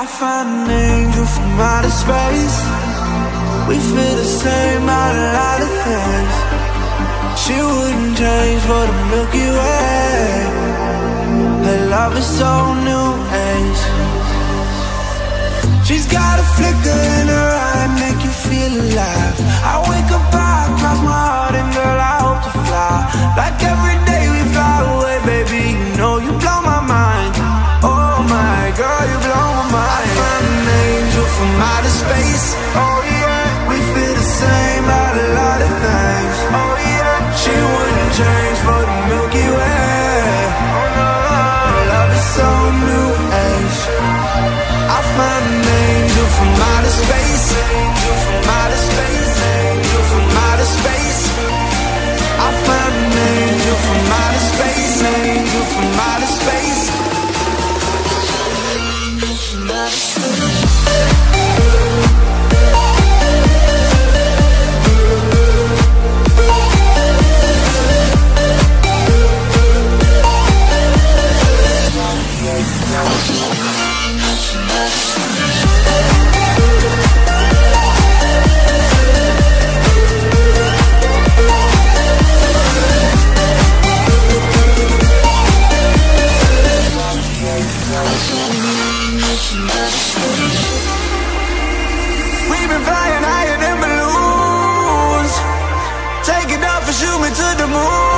I found an angel from outer space. We feel the same about a lot of things. She wouldn't change for the Milky Way. Her love is so new age. She's got a flicker in her eye, make you feel alive. I wake up, I cross my heart and girl I hope to fly. Like from outer space. Oh yeah, we feel the same about a lot of things. Oh yeah, she wouldn't change for the Milky Way. Oh no, love is so new age. I found an angel from outer space. Angel from outer space. Angel from outer space. I found an angel from outer space Angel from outer space. Angel from outer space definition of extinction. We've been flying higher than balloons. Taking off and shoot me to the moon.